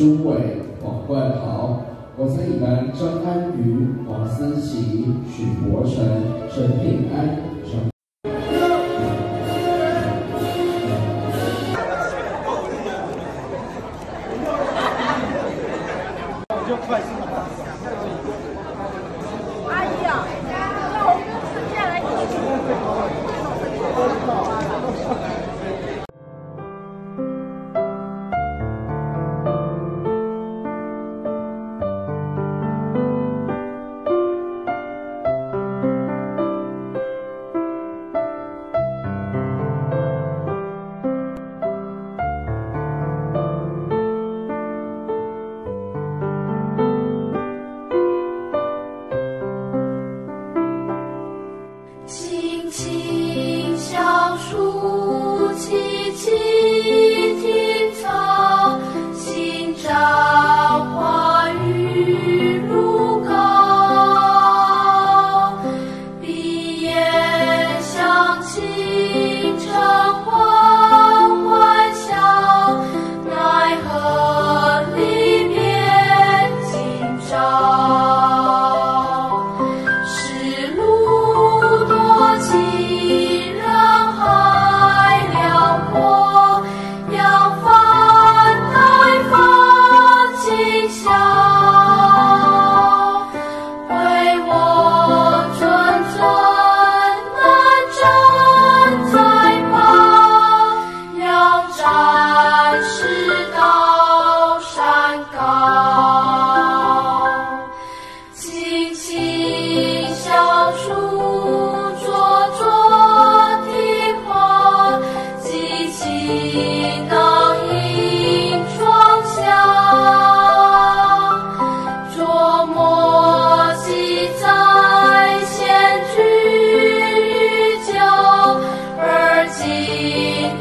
朱伟、王冠豪，我司演员张安瑜、王思琪、许博辰、陈平安。凄凄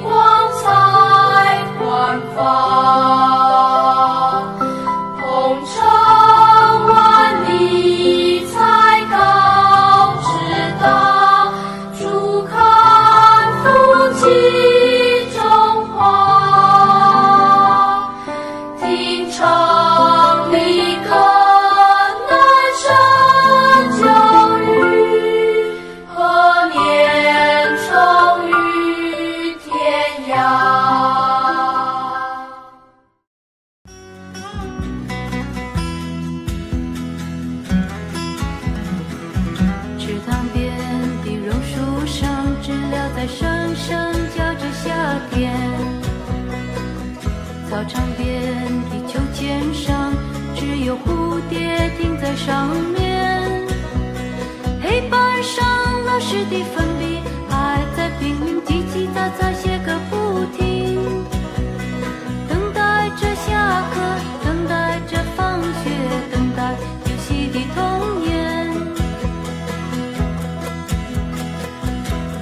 quang sai hoàn phá 操场边的秋千上只有蝴蝶停在上面黑板上老师的粉笔还在拼命叽叽喳喳写个不停等待着下课等待着放学等待游戏的童年。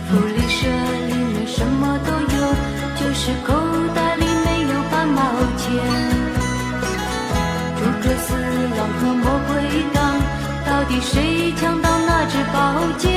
福利社里面什么都有就是口和魔鬼党到底谁抢到那支宝剑？